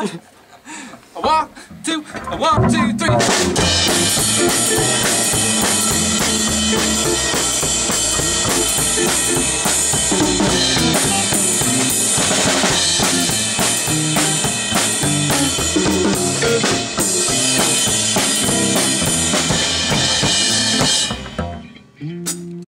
a walk, two, a one, two, three.